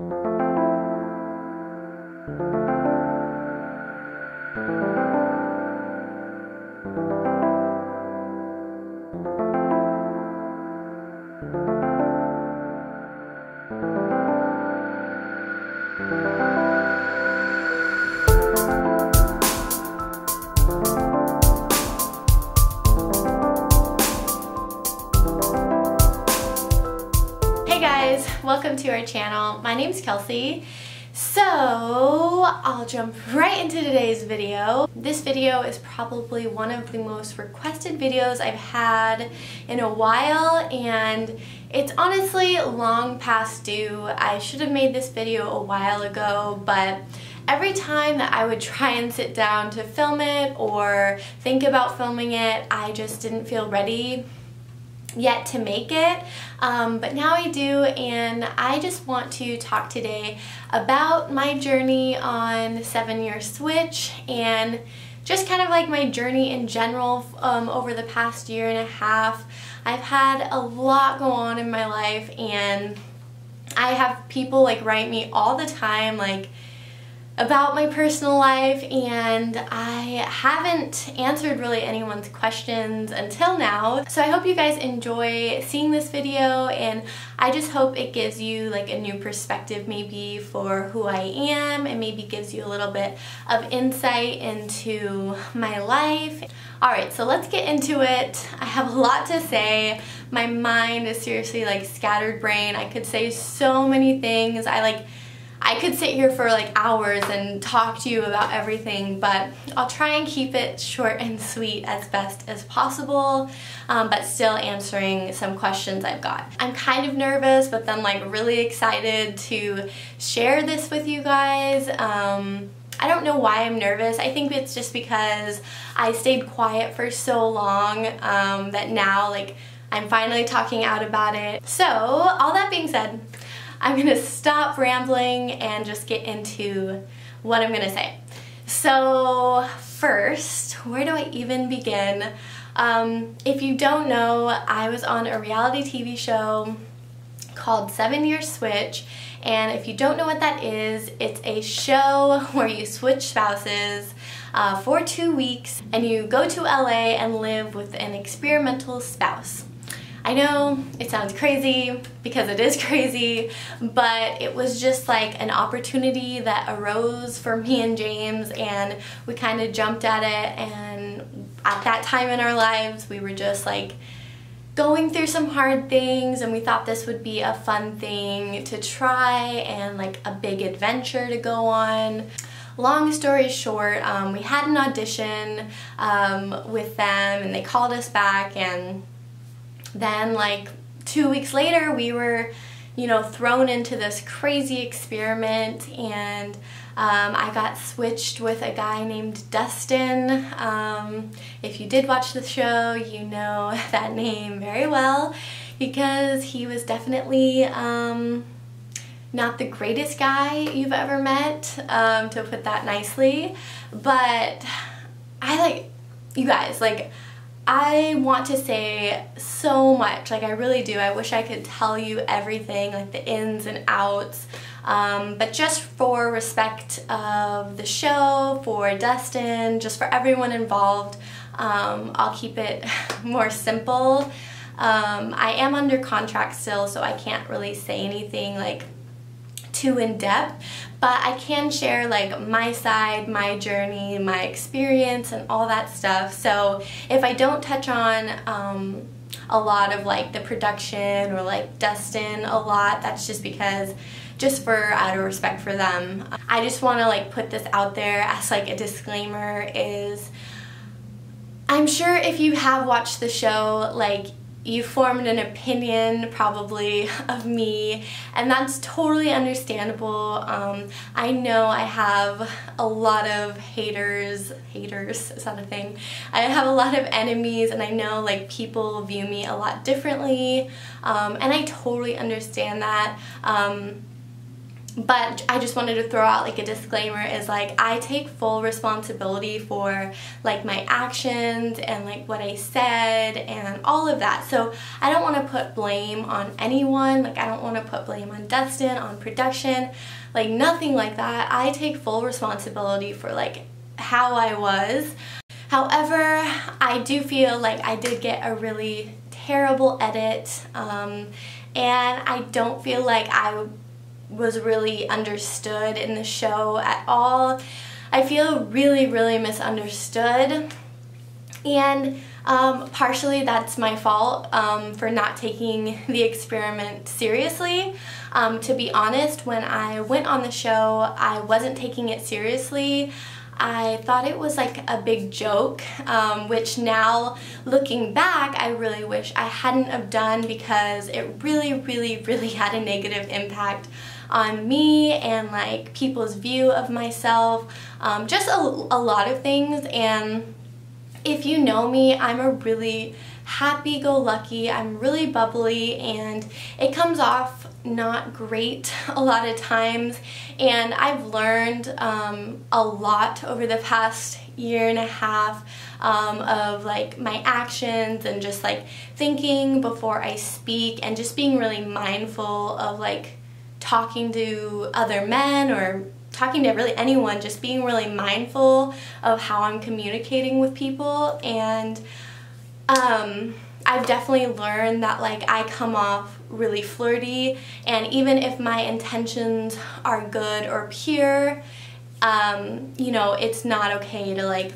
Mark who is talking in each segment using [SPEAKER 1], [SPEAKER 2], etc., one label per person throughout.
[SPEAKER 1] Thank you. Welcome to our channel. My name is Kelsey. So, I'll jump right into today's video. This video is probably one of the most requested videos I've had in a while and it's honestly long past due. I should have made this video a while ago, but every time that I would try and sit down to film it or think about filming it, I just didn't feel ready yet to make it, um, but now I do and I just want to talk today about my journey on seven year switch and just kind of like my journey in general um, over the past year and a half. I've had a lot go on in my life and I have people like write me all the time like about my personal life and I haven't answered really anyone's questions until now. So I hope you guys enjoy seeing this video and I just hope it gives you like a new perspective maybe for who I am and maybe gives you a little bit of insight into my life. Alright, so let's get into it. I have a lot to say. My mind is seriously like scattered brain. I could say so many things. I like I could sit here for like hours and talk to you about everything, but I'll try and keep it short and sweet as best as possible, um, but still answering some questions I've got. I'm kind of nervous, but then like really excited to share this with you guys. Um, I don't know why I'm nervous. I think it's just because I stayed quiet for so long um, that now like I'm finally talking out about it. So all that being said, I'm gonna stop rambling and just get into what I'm gonna say. So first, where do I even begin? Um, if you don't know, I was on a reality TV show called Seven Year Switch and if you don't know what that is, it's a show where you switch spouses uh, for two weeks and you go to LA and live with an experimental spouse. I know it sounds crazy because it is crazy, but it was just like an opportunity that arose for me and James and we kind of jumped at it and at that time in our lives we were just like going through some hard things and we thought this would be a fun thing to try and like a big adventure to go on. Long story short, um, we had an audition um, with them and they called us back and then like two weeks later we were you know thrown into this crazy experiment and um, I got switched with a guy named Dustin. Um, if you did watch the show you know that name very well because he was definitely um, not the greatest guy you've ever met um, to put that nicely but I like you guys like I want to say so much, like I really do. I wish I could tell you everything, like the ins and outs. Um, but just for respect of the show, for Dustin, just for everyone involved, um, I'll keep it more simple. Um, I am under contract still, so I can't really say anything like too in depth, but I can share like my side, my journey, my experience, and all that stuff. So if I don't touch on um, a lot of like the production or like Dustin a lot, that's just because just for out of respect for them. I just want to like put this out there as like a disclaimer is I'm sure if you have watched the show like you formed an opinion probably of me and that's totally understandable. Um, I know I have a lot of haters haters is that a thing? I have a lot of enemies and I know like people view me a lot differently um, and I totally understand that. Um, but I just wanted to throw out like a disclaimer is like I take full responsibility for like my actions and like what I said and all of that. So I don't want to put blame on anyone. Like I don't want to put blame on Dustin, on production, like nothing like that. I take full responsibility for like how I was. However, I do feel like I did get a really terrible edit um, and I don't feel like I was really understood in the show at all. I feel really, really misunderstood. And um, partially that's my fault um, for not taking the experiment seriously. Um, to be honest, when I went on the show, I wasn't taking it seriously. I thought it was like a big joke, um, which now looking back, I really wish I hadn't have done because it really, really, really had a negative impact on me and like people's view of myself, um, just a, a lot of things. And if you know me, I'm a really happy-go-lucky, I'm really bubbly, and it comes off not great a lot of times and I've learned um, a lot over the past year and a half um, of like my actions and just like thinking before I speak and just being really mindful of like talking to other men or talking to really anyone, just being really mindful of how I'm communicating with people. And um, I've definitely learned that like I come off really flirty. And even if my intentions are good or pure, um, you know, it's not okay to like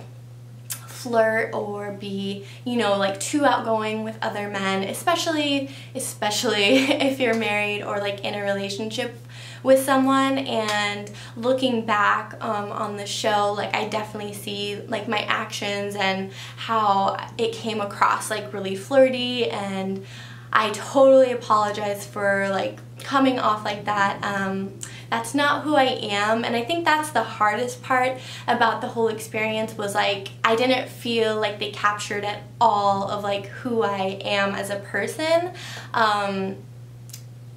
[SPEAKER 1] flirt or be, you know, like too outgoing with other men, especially, especially if you're married or like in a relationship with someone and looking back um, on the show like I definitely see like my actions and how it came across like really flirty and I totally apologize for like coming off like that. Um, that's not who I am and I think that's the hardest part about the whole experience was like I didn't feel like they captured at all of like who I am as a person. Um,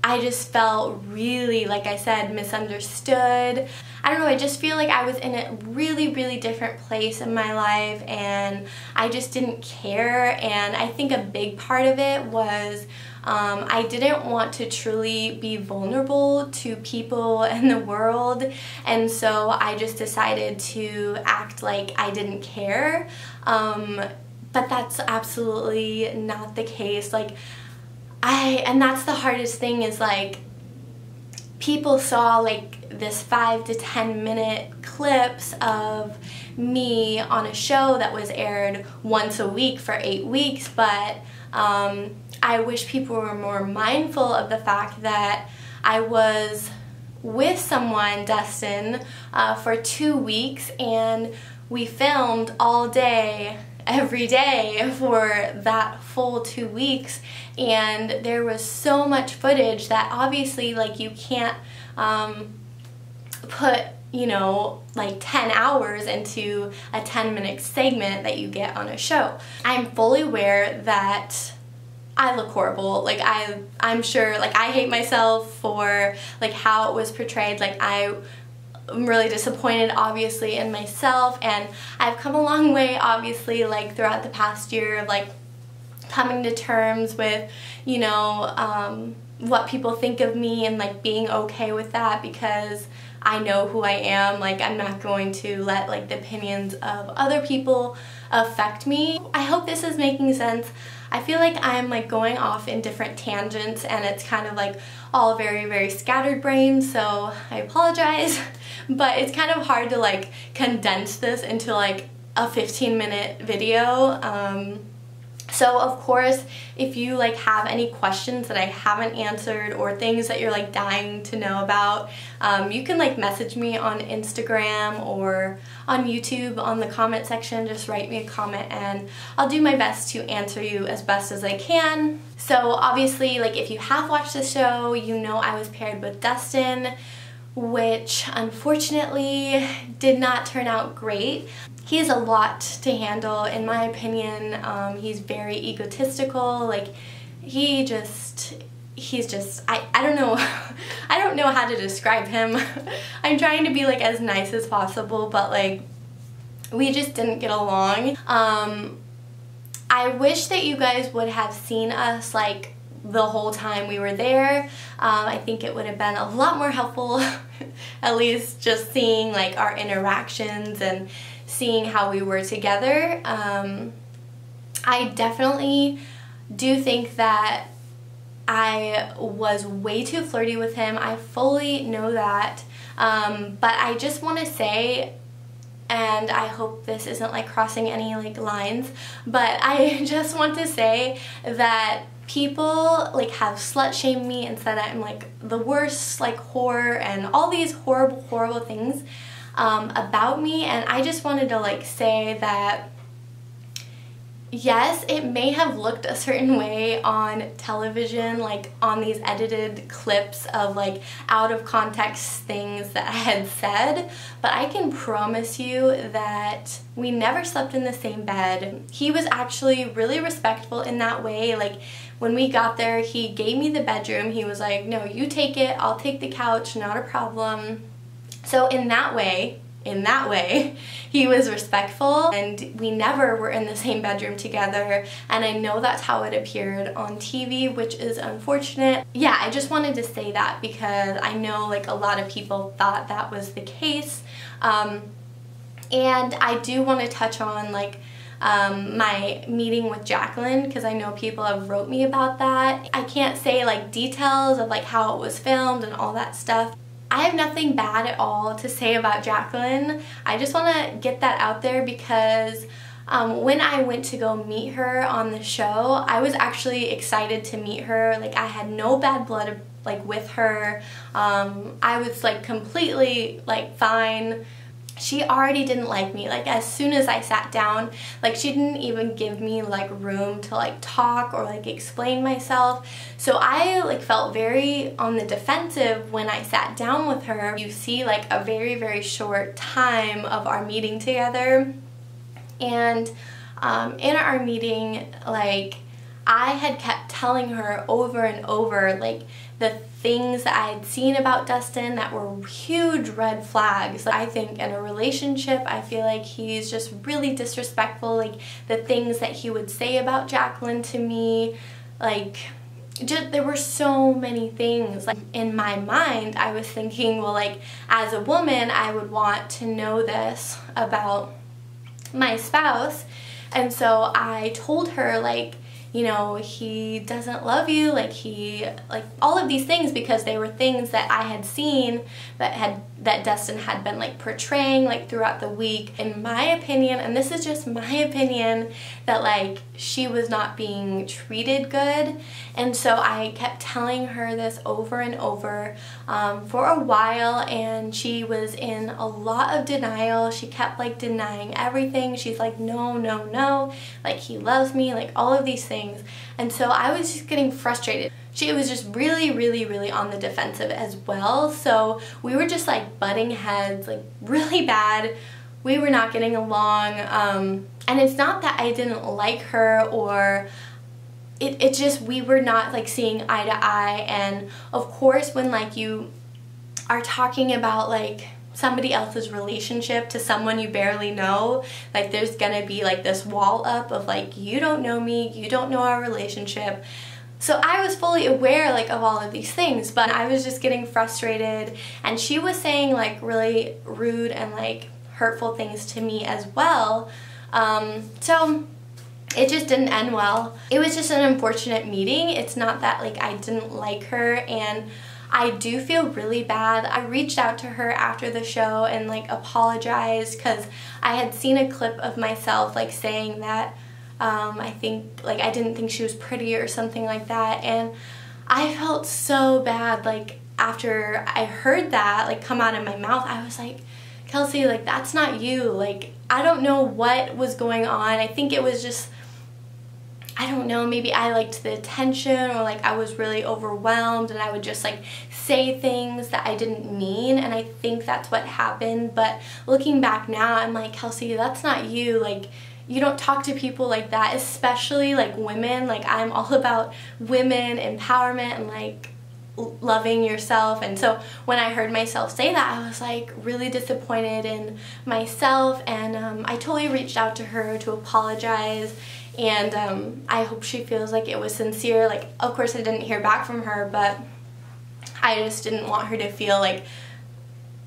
[SPEAKER 1] I just felt really, like I said, misunderstood. I don't know, I just feel like I was in a really, really different place in my life and I just didn't care and I think a big part of it was um, I didn't want to truly be vulnerable to people in the world and so I just decided to act like I didn't care. Um, but that's absolutely not the case. Like I and that's the hardest thing is like people saw like this five to ten minute clips of me on a show that was aired once a week for eight weeks but um, I wish people were more mindful of the fact that I was with someone, Dustin, uh, for two weeks and we filmed all day every day for that full two weeks and there was so much footage that obviously like you can't um, put you know like 10 hours into a 10 minute segment that you get on a show. I'm fully aware that I look horrible. Like I I'm sure like I hate myself for like how it was portrayed. Like I I'm really disappointed obviously in myself and I've come a long way obviously like throughout the past year of like coming to terms with you know um, what people think of me and like being okay with that because I know who I am like I'm not going to let like the opinions of other people affect me. I hope this is making sense. I feel like I'm like going off in different tangents and it's kind of like all very very scattered brain so I apologize but it's kind of hard to like condense this into like a 15 minute video um, so of course, if you like have any questions that I haven't answered or things that you're like dying to know about, um, you can like message me on Instagram or on YouTube on the comment section. Just write me a comment and I'll do my best to answer you as best as I can. So obviously, like if you have watched the show, you know I was paired with Dustin which unfortunately did not turn out great. He has a lot to handle in my opinion. Um, he's very egotistical, like he just he's just I, I don't know I don't know how to describe him. I'm trying to be like as nice as possible, but like we just didn't get along. Um, I wish that you guys would have seen us like the whole time we were there. Um, I think it would have been a lot more helpful, at least just seeing like our interactions and seeing how we were together. Um, I definitely do think that I was way too flirty with him. I fully know that. Um, but I just want to say, and I hope this isn't like crossing any like lines, but I just want to say that people like have slut shamed me and said I'm like the worst like whore and all these horrible horrible things um, about me and I just wanted to like say that yes, it may have looked a certain way on television, like on these edited clips of like out of context things that I had said, but I can promise you that we never slept in the same bed. He was actually really respectful in that way. Like when we got there, he gave me the bedroom. He was like, no, you take it, I'll take the couch, not a problem. So in that way, in that way. He was respectful and we never were in the same bedroom together and I know that's how it appeared on TV which is unfortunate. Yeah, I just wanted to say that because I know like a lot of people thought that was the case. Um, and I do want to touch on like um, my meeting with Jacqueline because I know people have wrote me about that. I can't say like details of like how it was filmed and all that stuff. I have nothing bad at all to say about Jacqueline. I just want to get that out there because um, when I went to go meet her on the show, I was actually excited to meet her. Like I had no bad blood like with her. Um, I was like completely like fine she already didn't like me. Like as soon as I sat down like she didn't even give me like room to like talk or like explain myself. So I like felt very on the defensive when I sat down with her. You see like a very very short time of our meeting together. And um, in our meeting like I had kept telling her over and over like the things that I had seen about Dustin that were huge red flags. I think in a relationship, I feel like he's just really disrespectful. Like the things that he would say about Jacqueline to me, like just there were so many things like in my mind I was thinking well like as a woman I would want to know this about my spouse and so I told her like you know, he doesn't love you, like he, like all of these things because they were things that I had seen that had, that Dustin had been like portraying like throughout the week. In my opinion, and this is just my opinion, that like she was not being treated good. And so I kept telling her this over and over um, for a while and she was in a lot of denial. She kept like denying everything. She's like, no, no, no, like he loves me, like all of these things things. And so I was just getting frustrated. She was just really, really, really on the defensive as well. So we were just like butting heads, like really bad. We were not getting along. Um, and it's not that I didn't like her or it, it just, we were not like seeing eye to eye. And of course, when like you are talking about like somebody else's relationship to someone you barely know, like there's gonna be like this wall up of like, you don't know me, you don't know our relationship. So I was fully aware like of all of these things, but I was just getting frustrated and she was saying like really rude and like hurtful things to me as well. Um, so it just didn't end well. It was just an unfortunate meeting. It's not that like I didn't like her and I do feel really bad. I reached out to her after the show and like apologized because I had seen a clip of myself like saying that um, I think like I didn't think she was pretty or something like that. And I felt so bad like after I heard that like come out of my mouth I was like Kelsey like that's not you. Like I don't know what was going on. I think it was just I don't know, maybe I liked the attention or like I was really overwhelmed and I would just like say things that I didn't mean and I think that's what happened. But looking back now I'm like Kelsey that's not you. Like you don't talk to people like that, especially like women. Like I'm all about women empowerment and like loving yourself. And so when I heard myself say that I was like really disappointed in myself. And um, I totally reached out to her to apologize and um, I hope she feels like it was sincere like of course I didn't hear back from her but I just didn't want her to feel like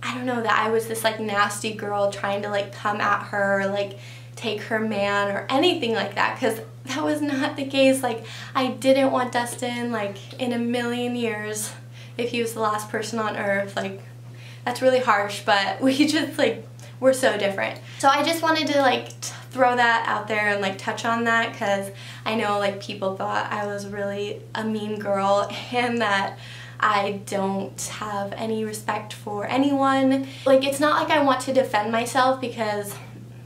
[SPEAKER 1] I don't know that I was this like nasty girl trying to like come at her like take her man or anything like that because that was not the case. Like, I didn't want Dustin, like, in a million years, if he was the last person on earth. Like, that's really harsh, but we just, like, we're so different. So I just wanted to, like, throw that out there and, like, touch on that because I know, like, people thought I was really a mean girl and that I don't have any respect for anyone. Like, it's not like I want to defend myself because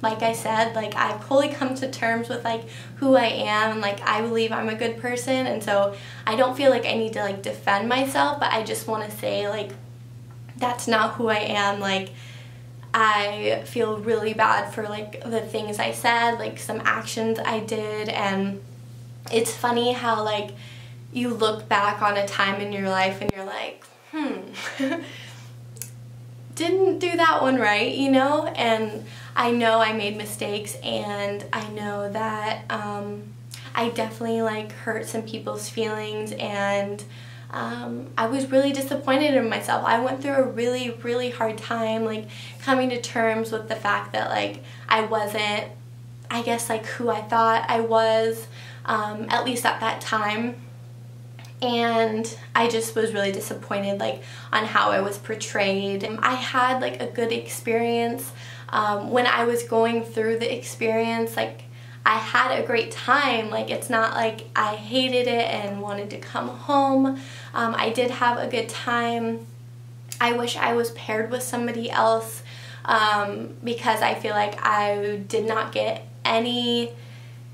[SPEAKER 1] like I said, like I've fully come to terms with like who I am and like I believe I'm a good person and so I don't feel like I need to like defend myself but I just want to say like that's not who I am like I feel really bad for like the things I said like some actions I did and it's funny how like you look back on a time in your life and you're like hmm didn't do that one right you know? And I know I made mistakes and I know that um, I definitely like hurt some people's feelings and um, I was really disappointed in myself. I went through a really, really hard time like coming to terms with the fact that like I wasn't, I guess like who I thought I was, um, at least at that time and I just was really disappointed like on how I was portrayed. I had like a good experience um, when I was going through the experience, like I had a great time. Like it's not like I hated it and wanted to come home. Um, I did have a good time. I wish I was paired with somebody else um, because I feel like I did not get any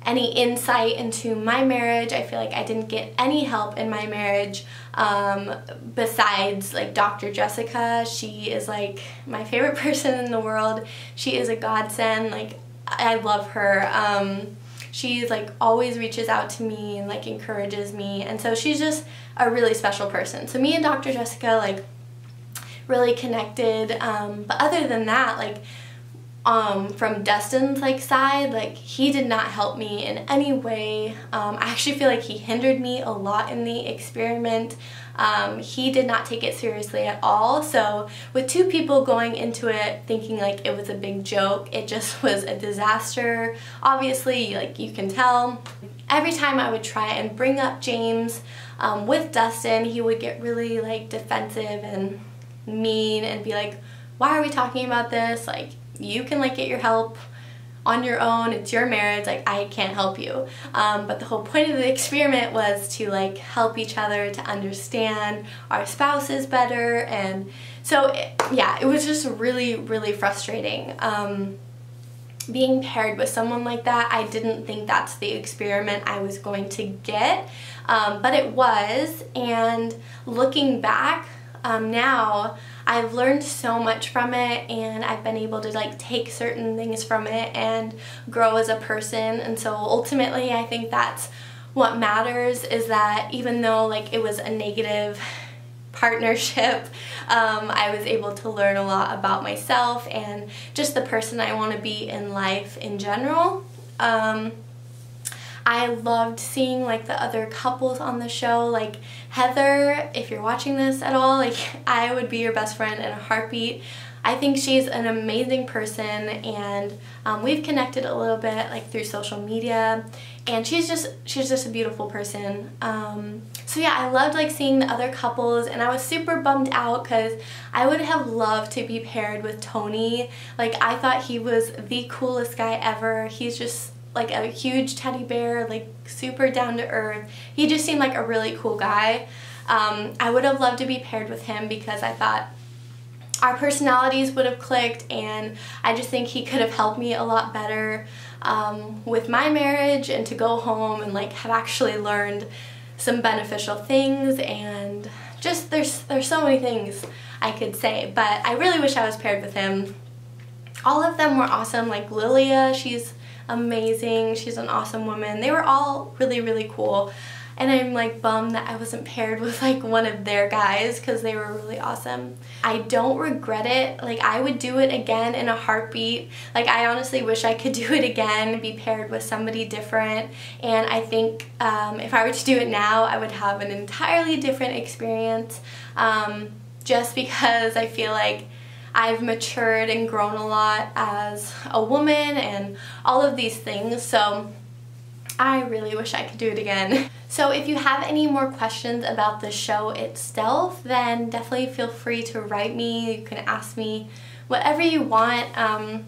[SPEAKER 1] any insight into my marriage. I feel like I didn't get any help in my marriage um, besides like Dr. Jessica. She is like my favorite person in the world. She is a godsend. Like I love her. Um, she's like always reaches out to me and like encourages me and so she's just a really special person. So me and Dr. Jessica like really connected um, but other than that like um, from Dustin's like side, like he did not help me in any way. Um, I actually feel like he hindered me a lot in the experiment. Um, he did not take it seriously at all. So with two people going into it thinking like it was a big joke, it just was a disaster. Obviously, like you can tell, every time I would try and bring up James um, with Dustin, he would get really like defensive and mean and be like, why are we talking about this? Like, you can like get your help on your own it's your marriage like I can't help you. Um, but the whole point of the experiment was to like help each other to understand our spouses better and so it, yeah it was just really really frustrating. Um, being paired with someone like that I didn't think that's the experiment I was going to get. Um, but it was and looking back um, now I've learned so much from it and I've been able to like take certain things from it and grow as a person and so ultimately I think that's what matters is that even though like it was a negative partnership um, I was able to learn a lot about myself and just the person I want to be in life in general. Um, I loved seeing like the other couples on the show. Like Heather if you're watching this at all like I would be your best friend in a heartbeat. I think she's an amazing person and um, we've connected a little bit like through social media. And she's just she's just a beautiful person. Um, so yeah I loved like seeing the other couples and I was super bummed out because I would have loved to be paired with Tony. Like I thought he was the coolest guy ever. He's just like a huge teddy bear, like super down to earth. He just seemed like a really cool guy. Um, I would have loved to be paired with him because I thought our personalities would have clicked and I just think he could have helped me a lot better um, with my marriage and to go home and like have actually learned some beneficial things and just there's there's so many things I could say but I really wish I was paired with him all of them were awesome like Lilia she's amazing. She's an awesome woman. They were all really, really cool and I'm like bummed that I wasn't paired with like one of their guys because they were really awesome. I don't regret it. Like I would do it again in a heartbeat. Like I honestly wish I could do it again, be paired with somebody different. And I think um, if I were to do it now, I would have an entirely different experience um, just because I feel like I've matured and grown a lot as a woman and all of these things. So I really wish I could do it again. So if you have any more questions about the show itself, then definitely feel free to write me. You can ask me whatever you want. Um,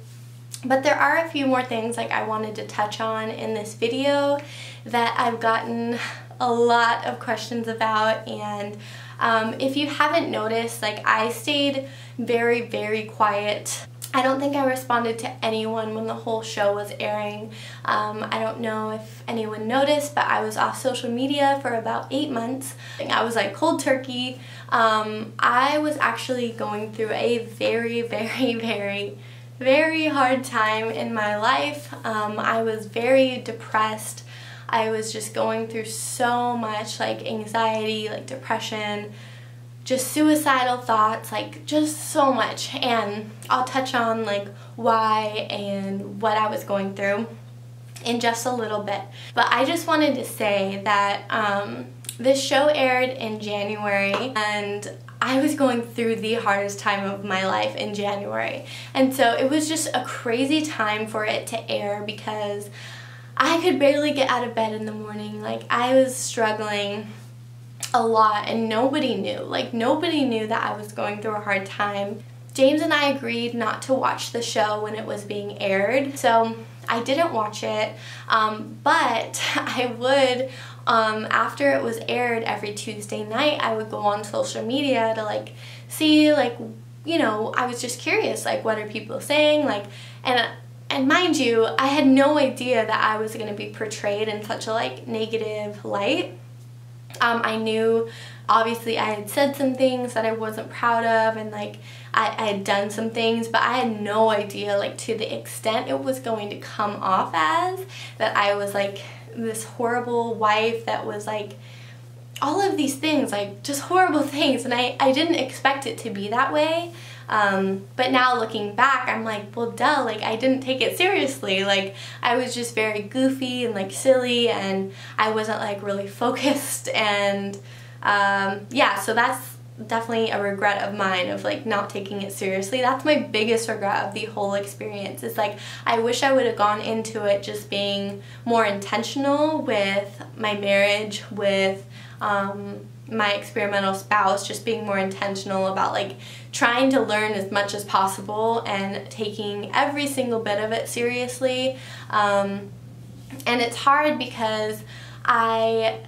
[SPEAKER 1] but there are a few more things like I wanted to touch on in this video that I've gotten a lot of questions about and um, if you haven't noticed, like I stayed very, very quiet I don't think I responded to anyone when the whole show was airing. Um, I don't know if anyone noticed, but I was off social media for about eight months. I was like cold turkey. Um, I was actually going through a very, very, very, very hard time in my life. Um, I was very depressed. I was just going through so much like anxiety, like depression, just suicidal thoughts, like just so much. And I'll touch on like why and what I was going through in just a little bit. But I just wanted to say that um, this show aired in January and I was going through the hardest time of my life in January. And so it was just a crazy time for it to air because I could barely get out of bed in the morning. Like I was struggling a lot and nobody knew. Like nobody knew that I was going through a hard time. James and I agreed not to watch the show when it was being aired, so I didn't watch it, um, but I would, um, after it was aired every Tuesday night, I would go on social media to like see like, you know, I was just curious, like what are people saying, like, and and mind you, I had no idea that I was going to be portrayed in such a like negative light. Um, I knew obviously I had said some things that I wasn't proud of and like I, I, had done some things but I had no idea like to the extent it was going to come off as that I was like this horrible wife that was like all of these things like just horrible things and I, I didn't expect it to be that way um, but now looking back, I'm like, well, duh, like I didn't take it seriously. Like I was just very goofy and like silly and I wasn't like really focused and um, yeah, so that's definitely a regret of mine of like not taking it seriously. That's my biggest regret of the whole experience. It's like I wish I would have gone into it just being more intentional with my marriage, with um, my experimental spouse, just being more intentional about like trying to learn as much as possible and taking every single bit of it seriously. Um, and it's hard because I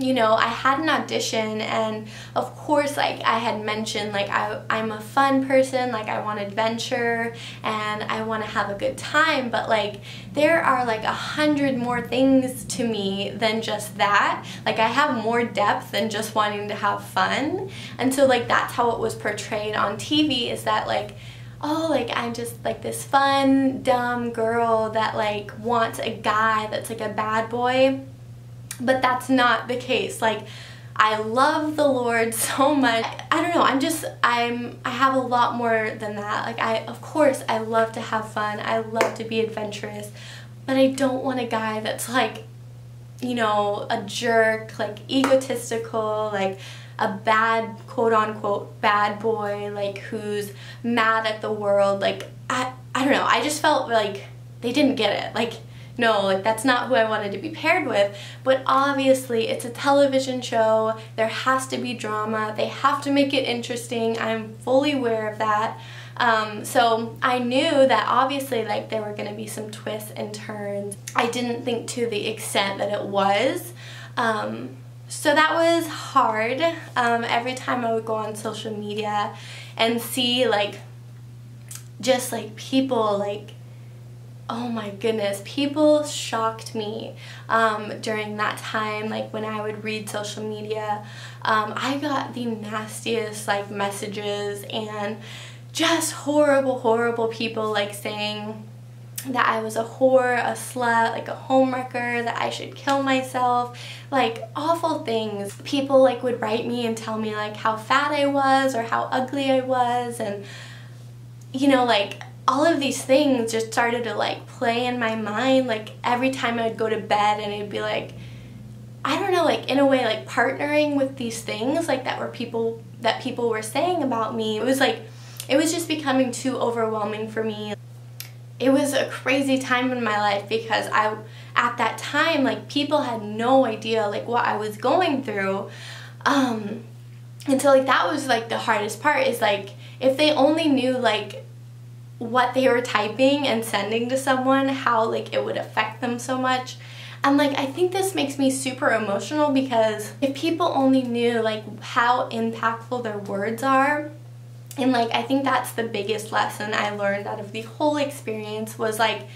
[SPEAKER 1] you know, I had an audition and of course like I had mentioned like I, I'm a fun person, like I want adventure and I want to have a good time but like there are like a hundred more things to me than just that. Like I have more depth than just wanting to have fun and so like that's how it was portrayed on TV is that like oh, like I'm just like this fun, dumb girl that like wants a guy that's like a bad boy but that's not the case. Like, I love the Lord so much. I don't know, I'm just, I'm, I have a lot more than that. Like, I, of course, I love to have fun. I love to be adventurous, but I don't want a guy that's like, you know, a jerk, like egotistical, like a bad, quote unquote, bad boy, like who's mad at the world. Like, I, I don't know, I just felt like they didn't get it. Like, no, like that's not who I wanted to be paired with. But obviously it's a television show, there has to be drama, they have to make it interesting, I'm fully aware of that. Um, so I knew that obviously like there were going to be some twists and turns. I didn't think to the extent that it was. Um, so that was hard. Um, every time I would go on social media and see like just like people like oh my goodness, people shocked me um, during that time, like when I would read social media. Um, I got the nastiest like messages and just horrible, horrible people like saying, that I was a whore, a slut, like a homewrecker, that I should kill myself, like awful things. People like would write me and tell me like how fat I was or how ugly I was and you know like all of these things just started to like play in my mind like every time I'd go to bed and it'd be like I don't know like in a way like partnering with these things like that were people that people were saying about me. It was like it was just becoming too overwhelming for me it was a crazy time in my life because I at that time like people had no idea like what I was going through um and so like that was like the hardest part is like if they only knew like what they were typing and sending to someone how like it would affect them so much. And like I think this makes me super emotional because if people only knew like how impactful their words are and like I think that's the biggest lesson I learned out of the whole experience was like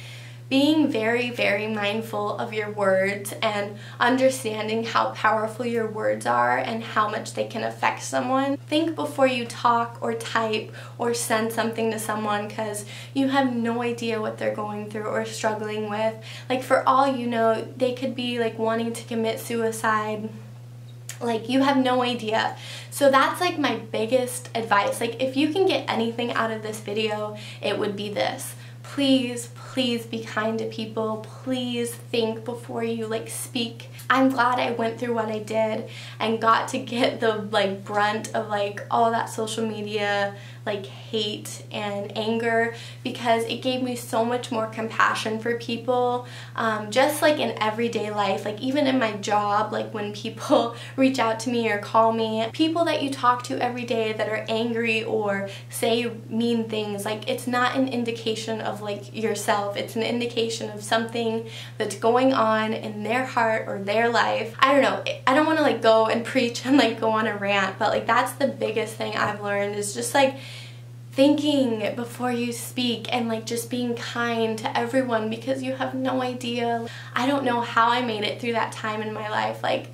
[SPEAKER 1] being very, very mindful of your words and understanding how powerful your words are and how much they can affect someone. Think before you talk or type or send something to someone because you have no idea what they're going through or struggling with. Like for all you know, they could be like wanting to commit suicide like you have no idea. So that's like my biggest advice. Like if you can get anything out of this video, it would be this. Please, please be kind to people. Please think before you like speak. I'm glad I went through what I did and got to get the like brunt of like all that social media like hate and anger because it gave me so much more compassion for people um, just like in everyday life like even in my job like when people reach out to me or call me. People that you talk to every day that are angry or say mean things like it's not an indication of like yourself. It's an indication of something that's going on in their heart or their life. I don't know. I don't want to like go and preach and like go on a rant but like that's the biggest thing I've learned is just like thinking before you speak and like just being kind to everyone because you have no idea. I don't know how I made it through that time in my life. Like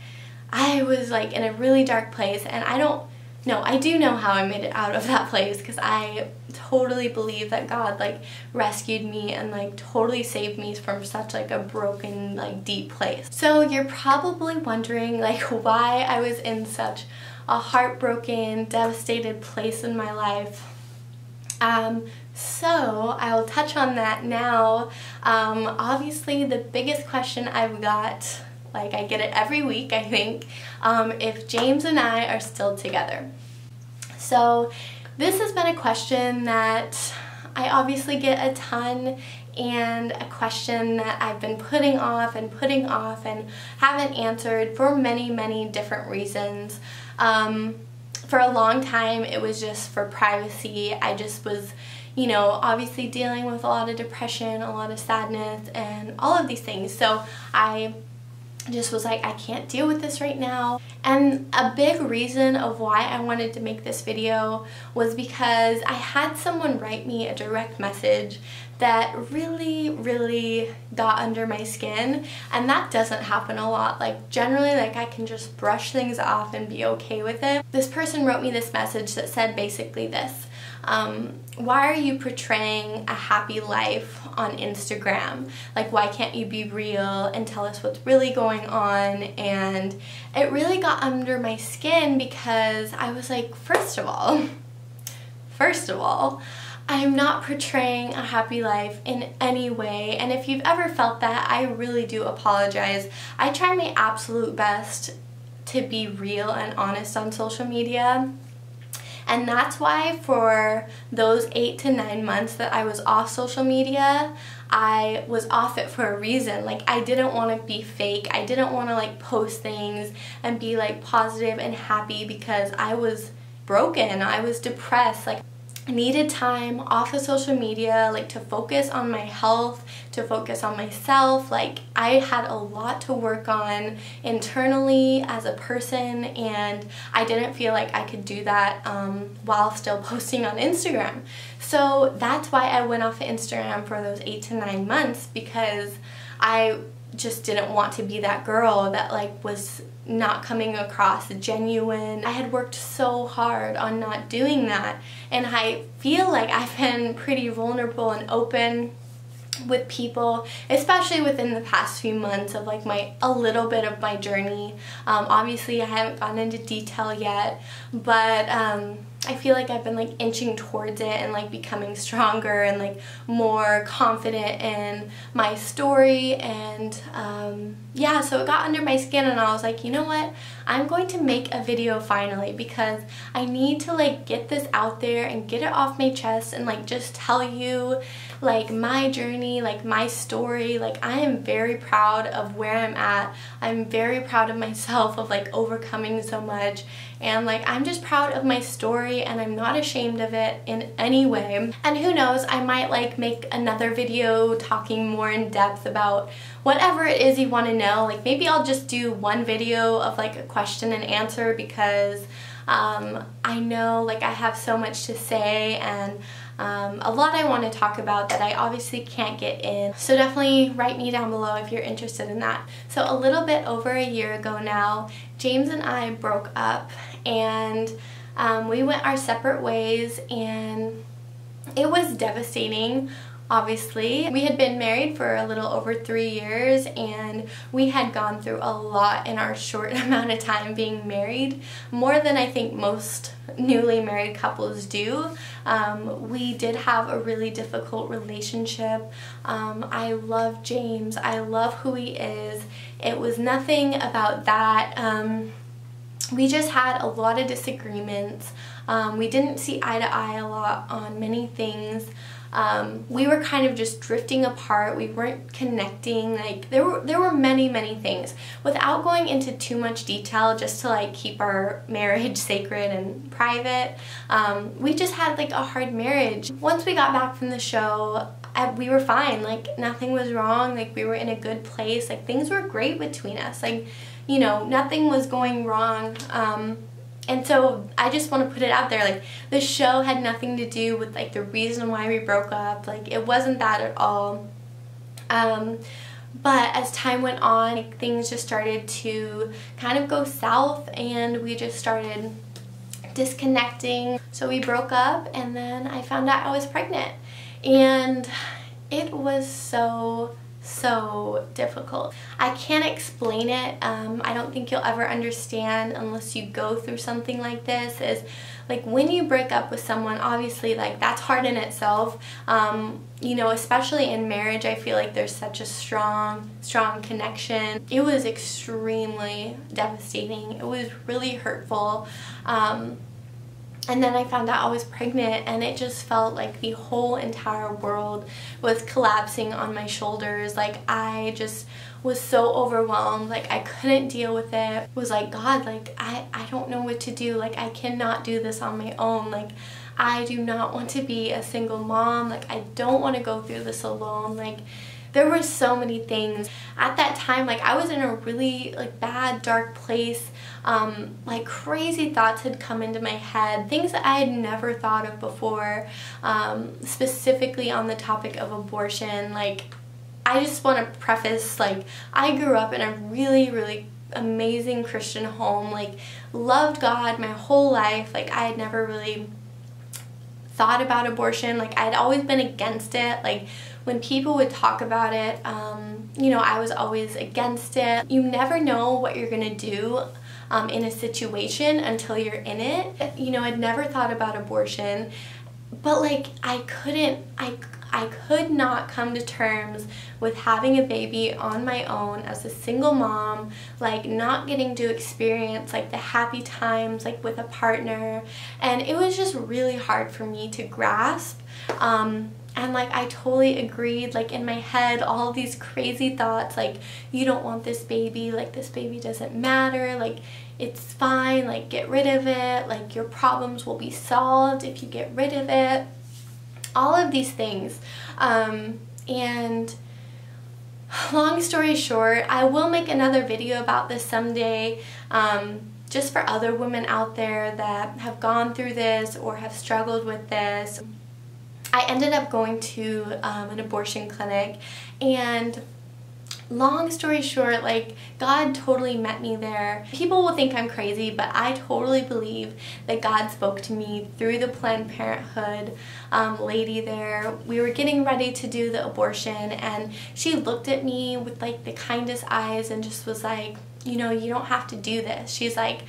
[SPEAKER 1] I was like in a really dark place and I don't no, I do know how I made it out of that place because I totally believe that God like rescued me and like totally saved me from such like a broken like deep place. So you're probably wondering like why I was in such a heartbroken, devastated place in my life um, so I will touch on that now. Um, obviously the biggest question I've got, like I get it every week I think, um, if James and I are still together. So this has been a question that I obviously get a ton and a question that I've been putting off and putting off and haven't answered for many, many different reasons. Um, for a long time it was just for privacy. I just was, you know, obviously dealing with a lot of depression, a lot of sadness, and all of these things. So I just was like, I can't deal with this right now. And a big reason of why I wanted to make this video was because I had someone write me a direct message that really, really got under my skin. And that doesn't happen a lot. Like generally, like I can just brush things off and be okay with it. This person wrote me this message that said basically this. Um, why are you portraying a happy life on Instagram? Like, why can't you be real and tell us what's really going on? And it really got under my skin because I was like, first of all, first of all, I'm not portraying a happy life in any way and if you've ever felt that I really do apologize. I try my absolute best to be real and honest on social media and that's why for those eight to nine months that I was off social media I was off it for a reason. Like I didn't want to be fake. I didn't want to like post things and be like positive and happy because I was broken. I was depressed. Like needed time off of social media like to focus on my health to focus on myself like I had a lot to work on internally as a person and I didn't feel like I could do that um, while still posting on Instagram. So that's why I went off of Instagram for those eight to nine months because I just didn't want to be that girl that like was not coming across genuine. I had worked so hard on not doing that and I feel like I've been pretty vulnerable and open with people, especially within the past few months of like my a little bit of my journey. Um, obviously, I haven't gone into detail yet, but um, I feel like I've been like inching towards it and like becoming stronger and like more confident in my story and um, yeah so it got under my skin and I was like you know what? I'm going to make a video finally because I need to like get this out there and get it off my chest and like just tell you like my journey like my story like I am very proud of where I'm at. I'm very proud of myself of like overcoming so much. And like I'm just proud of my story and I'm not ashamed of it in any way. And who knows I might like make another video talking more in depth about whatever it is you want to know. Like maybe I'll just do one video of like a question and answer because um, I know like I have so much to say and um, a lot I want to talk about that I obviously can't get in. So definitely write me down below if you're interested in that. So a little bit over a year ago now, James and I broke up and um, we went our separate ways and it was devastating obviously. We had been married for a little over three years and we had gone through a lot in our short amount of time being married, more than I think most newly married couples do. Um, we did have a really difficult relationship. Um, I love James. I love who he is. It was nothing about that. Um, we just had a lot of disagreements. Um, we didn't see eye to eye a lot on many things um, we were kind of just drifting apart. We weren't connecting. Like there were there were many many things. Without going into too much detail, just to like keep our marriage sacred and private, um, we just had like a hard marriage. Once we got back from the show, we were fine. Like nothing was wrong. Like we were in a good place. Like things were great between us. Like you know nothing was going wrong. Um, and so I just want to put it out there like the show had nothing to do with like the reason why we broke up like it wasn't that at all. Um, but as time went on like, things just started to kind of go south and we just started disconnecting. So we broke up and then I found out I was pregnant. And it was so so difficult. I can't explain it. Um, I don't think you'll ever understand unless you go through something like this is like when you break up with someone obviously like that's hard in itself um, you know especially in marriage I feel like there's such a strong strong connection it was extremely devastating it was really hurtful um, and then I found out I was pregnant and it just felt like the whole entire world was collapsing on my shoulders. Like I just was so overwhelmed. Like I couldn't deal with it. was like, God, like I, I don't know what to do. Like I cannot do this on my own. Like I do not want to be a single mom. Like I don't want to go through this alone. Like there were so many things at that time like I was in a really like bad dark place um, like crazy thoughts had come into my head things that I had never thought of before um, specifically on the topic of abortion. Like I just want to preface like I grew up in a really really amazing Christian home like loved God my whole life. Like I had never really thought about abortion. Like I'd always been against it. Like when people would talk about it, um, you know, I was always against it. You never know what you're gonna do um, in a situation until you're in it. You know, I'd never thought about abortion, but like I couldn't, I, I could not come to terms with having a baby on my own as a single mom, like not getting to experience like the happy times like with a partner. And it was just really hard for me to grasp. Um, and like I totally agreed like in my head all these crazy thoughts like you don't want this baby like this baby doesn't matter like it's fine like get rid of it like your problems will be solved if you get rid of it. All of these things. Um, and long story short I will make another video about this someday um, just for other women out there that have gone through this or have struggled with this I ended up going to um, an abortion clinic and long story short, like God totally met me there. People will think I'm crazy, but I totally believe that God spoke to me through the Planned Parenthood um, lady there. We were getting ready to do the abortion and she looked at me with like the kindest eyes and just was like, you know, you don't have to do this. She's like,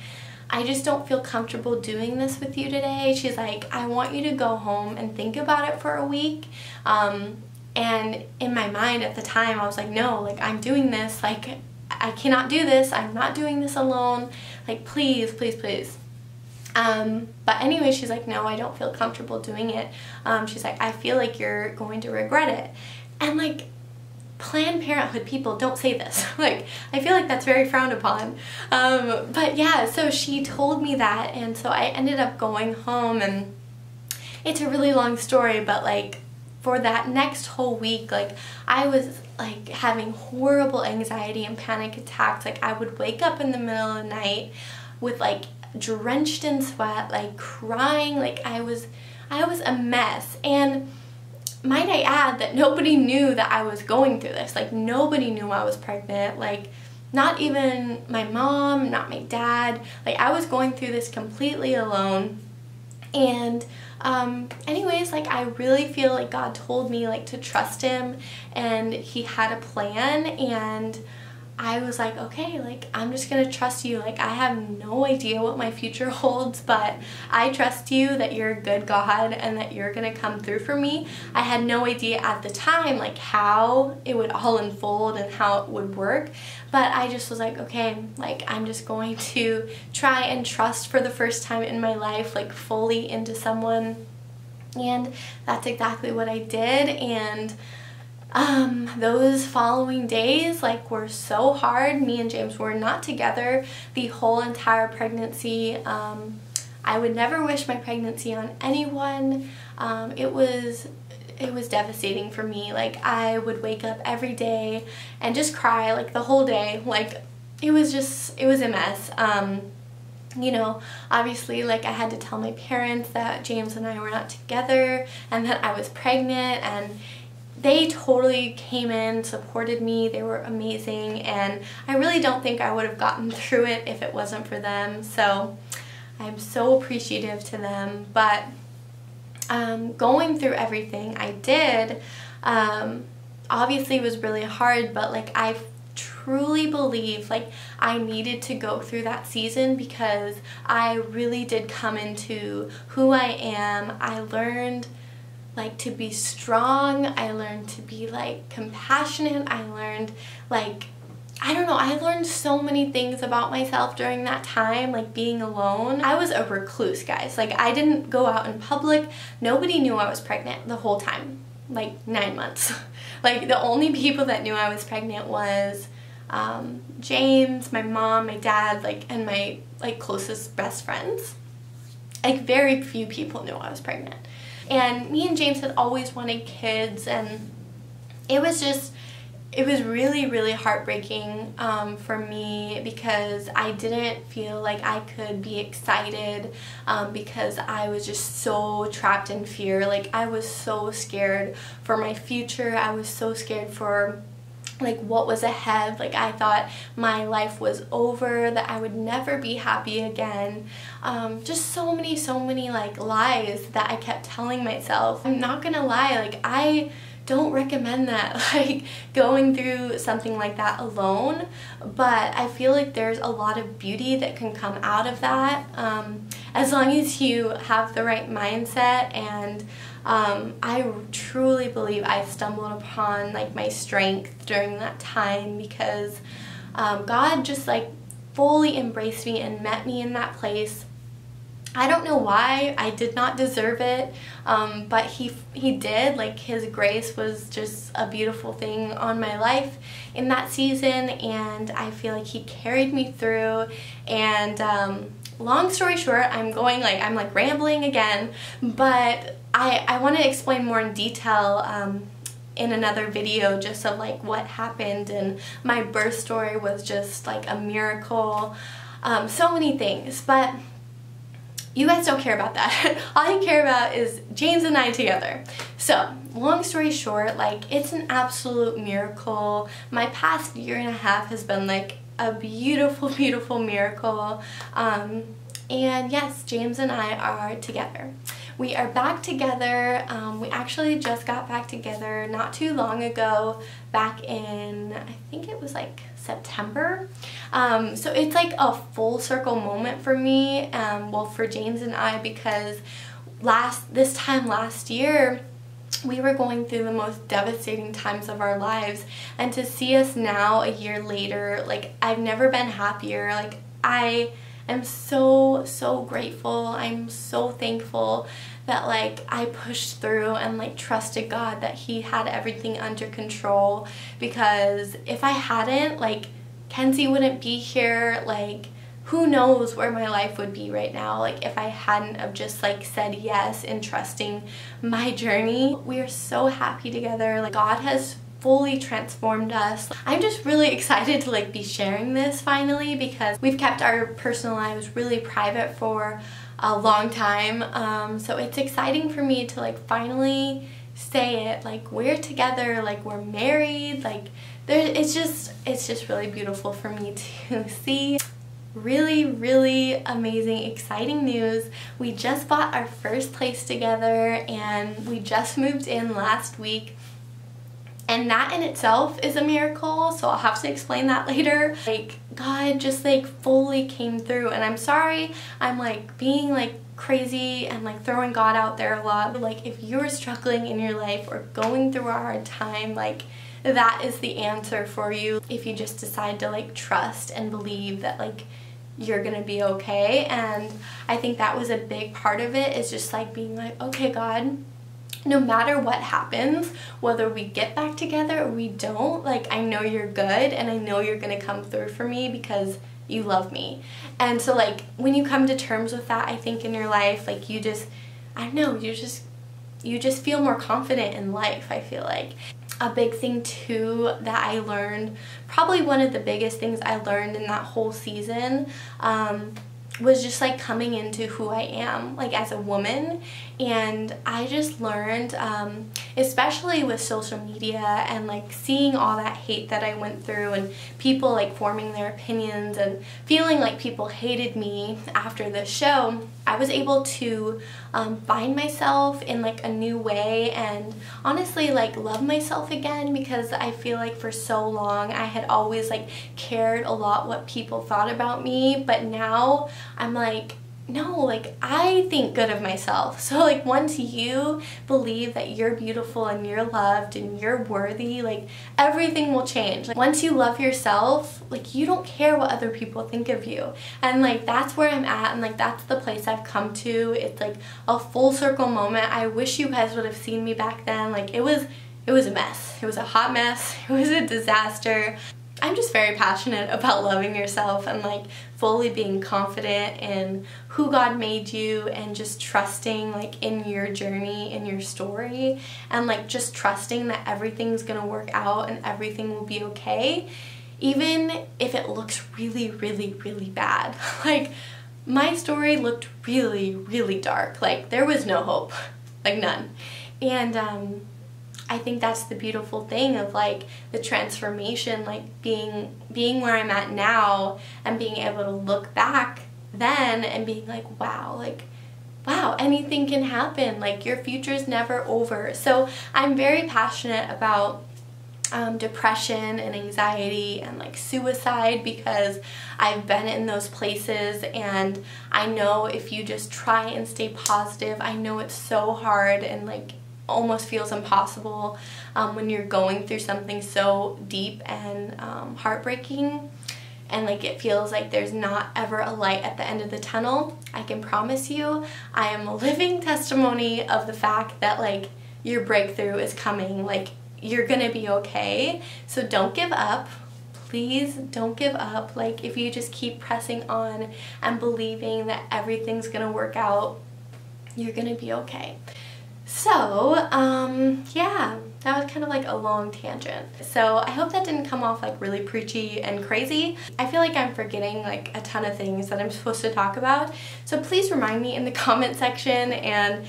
[SPEAKER 1] I just don't feel comfortable doing this with you today. She's like, I want you to go home and think about it for a week. Um, and in my mind at the time, I was like, no, like I'm doing this. Like I cannot do this. I'm not doing this alone. Like please, please, please. Um, but anyway, she's like, no, I don't feel comfortable doing it. Um, she's like, I feel like you're going to regret it. And like, Planned Parenthood people don't say this. like, I feel like that's very frowned upon. Um, but yeah, so she told me that, and so I ended up going home, and it's a really long story, but like, for that next whole week, like, I was like having horrible anxiety and panic attacks. Like, I would wake up in the middle of the night with like drenched in sweat, like crying, like I was, I was a mess. And might I add that nobody knew that I was going through this. Like nobody knew I was pregnant. Like not even my mom, not my dad. Like I was going through this completely alone. And um, anyways, like I really feel like God told me like to trust him and he had a plan and I was like, okay, like I'm just gonna trust you. Like I have no idea what my future holds, but I trust you that you're a good God and that you're gonna come through for me. I had no idea at the time like how it would all unfold and how it would work, but I just was like, okay, like I'm just going to try and trust for the first time in my life, like fully into someone. And that's exactly what I did. And um, those following days like were so hard. Me and James were not together the whole entire pregnancy. Um, I would never wish my pregnancy on anyone. Um, it was it was devastating for me. Like I would wake up every day and just cry like the whole day. Like it was just it was a mess. Um, you know, obviously, like I had to tell my parents that James and I were not together and that I was pregnant and they totally came in, supported me, they were amazing, and I really don't think I would have gotten through it if it wasn't for them, so I'm so appreciative to them, but um, going through everything I did, um, obviously was really hard, but like I truly believe like I needed to go through that season because I really did come into who I am. I learned like to be strong. I learned to be like compassionate. I learned like I don't know, I learned so many things about myself during that time, like being alone. I was a recluse, guys. Like, I didn't go out in public. Nobody knew I was pregnant the whole time, like nine months. like, the only people that knew I was pregnant was um, James, my mom, my dad, like, and my, like, closest best friends. Like, very few people knew I was pregnant. And me and James had always wanted kids and it was just, it was really, really heartbreaking um, for me because I didn't feel like I could be excited um, because I was just so trapped in fear. Like I was so scared for my future. I was so scared for like what was ahead. Like I thought my life was over that I would never be happy again. Um, just so many so many like lies that I kept telling myself. I'm not gonna lie like I don't recommend that like going through something like that alone but I feel like there's a lot of beauty that can come out of that. Um, as long as you have the right mindset and um, I truly believe I stumbled upon like my strength during that time because um, God just like fully embraced me and met me in that place. I don't know why I did not deserve it, um, but he he did. Like his grace was just a beautiful thing on my life in that season, and I feel like he carried me through. And um, long story short, I'm going like I'm like rambling again, but I, I want to explain more in detail um, in another video just of like what happened and my birth story was just like a miracle um, so many things but you guys don't care about that all you care about is James and I together So, long story short, like, it's an absolute miracle. My past year and a half has been like a beautiful, beautiful miracle. Um, and yes, James and I are together. We are back together. Um, we actually just got back together not too long ago, back in, I think it was like September. Um, so it's like a full circle moment for me, um, well for James and I because last this time last year we were going through the most devastating times of our lives and to see us now a year later like I've never been happier like I am so so grateful I'm so thankful that like I pushed through and like trusted God that he had everything under control because if I hadn't like Kenzie wouldn't be here like who knows where my life would be right now like if I hadn't have just like said yes and trusting my journey. We are so happy together. Like God has fully transformed us. I'm just really excited to like be sharing this finally because we've kept our personal lives really private for a long time. Um, so it's exciting for me to like finally say it like we're together like we're married like there it's just it's just really beautiful for me to see really, really amazing, exciting news. We just bought our first place together and we just moved in last week. And that in itself is a miracle, so I'll have to explain that later. Like, God just like fully came through and I'm sorry I'm like being like crazy and like throwing God out there a lot. Like, if you're struggling in your life or going through a hard time, like, that is the answer for you if you just decide to like trust and believe that like you're gonna be okay and I think that was a big part of it is just like being like okay God no matter what happens whether we get back together or we don't like I know you're good and I know you're gonna come through for me because you love me. And so like when you come to terms with that I think in your life like you just I don't know you just you just feel more confident in life I feel like. A big thing too that I learned, probably one of the biggest things I learned in that whole season um, was just like coming into who I am like as a woman and I just learned um, especially with social media and like seeing all that hate that I went through and people like forming their opinions and feeling like people hated me after the show I was able to um, find myself in like a new way and honestly like love myself again because I feel like for so long I had always like cared a lot what people thought about me but now I'm like no, like I think good of myself. So like once you believe that you're beautiful and you're loved and you're worthy, like everything will change. Like once you love yourself, like you don't care what other people think of you. And like that's where I'm at and like that's the place I've come to. It's like a full circle moment. I wish you guys would have seen me back then. Like it was it was a mess. It was a hot mess. It was a disaster. I'm just very passionate about loving yourself and like fully being confident in who God made you and just trusting like in your journey, in your story and like just trusting that everything's gonna work out and everything will be okay even if it looks really, really, really bad. Like my story looked really, really dark. Like there was no hope, like none. And um, I think that's the beautiful thing of like the transformation, like being being where I'm at now and being able to look back then and being like, wow, like wow, anything can happen. Like your future is never over. So I'm very passionate about um, depression and anxiety and like suicide because I've been in those places and I know if you just try and stay positive, I know it's so hard and like almost feels impossible um, when you're going through something so deep and um, heartbreaking and like it feels like there's not ever a light at the end of the tunnel. I can promise you I am a living testimony of the fact that like your breakthrough is coming. Like you're gonna be okay. So don't give up. Please don't give up. Like if you just keep pressing on and believing that everything's gonna work out, you're gonna be okay. So, um, yeah, that was kind of like a long tangent. So I hope that didn't come off like really preachy and crazy. I feel like I'm forgetting like a ton of things that I'm supposed to talk about. So please remind me in the comment section and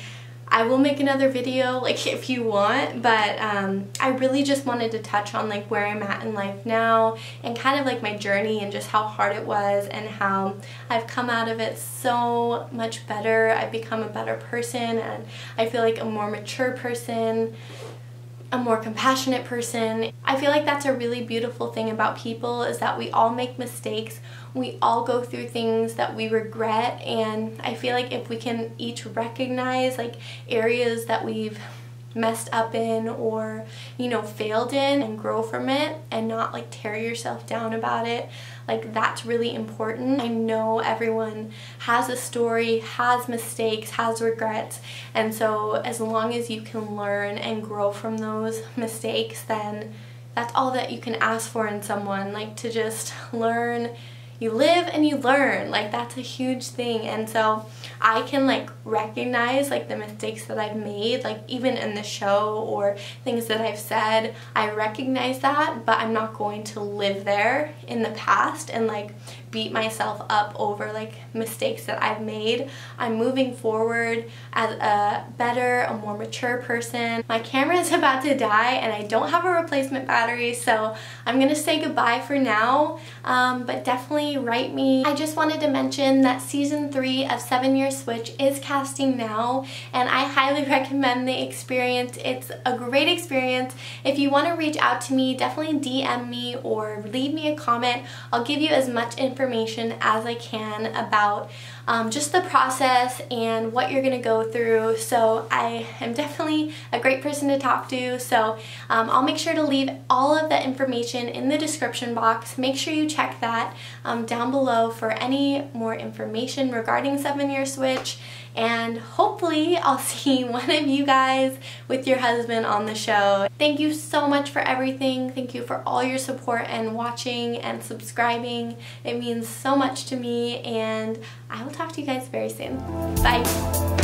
[SPEAKER 1] I will make another video like if you want but um, I really just wanted to touch on like where I'm at in life now and kind of like my journey and just how hard it was and how I've come out of it so much better. I've become a better person and I feel like a more mature person a more compassionate person. I feel like that's a really beautiful thing about people is that we all make mistakes. We all go through things that we regret and I feel like if we can each recognize like areas that we've messed up in or you know failed in and grow from it and not like tear yourself down about it like that's really important. I know everyone has a story has mistakes has regrets and so as long as you can learn and grow from those mistakes then that's all that you can ask for in someone like to just learn you live and you learn. Like that's a huge thing. And so I can like recognize like the mistakes that I've made like even in the show or things that I've said. I recognize that but I'm not going to live there in the past and like beat myself up over like mistakes that I've made. I'm moving forward as a better, a more mature person. My camera is about to die and I don't have a replacement battery so I'm gonna say goodbye for now um, but definitely write me. I just wanted to mention that season 3 of 7 Year Switch is casting now and I highly recommend the experience. It's a great experience. If you want to reach out to me definitely DM me or leave me a comment. I'll give you as much information information as I can about um, just the process and what you're going to go through. So I am definitely a great person to talk to. So um, I'll make sure to leave all of the information in the description box. Make sure you check that um, down below for any more information regarding 7 Year Switch and hopefully I'll see one of you guys with your husband on the show. Thank you so much for everything. Thank you for all your support and watching and subscribing. It means so much to me and I will talk to you guys very soon. Bye!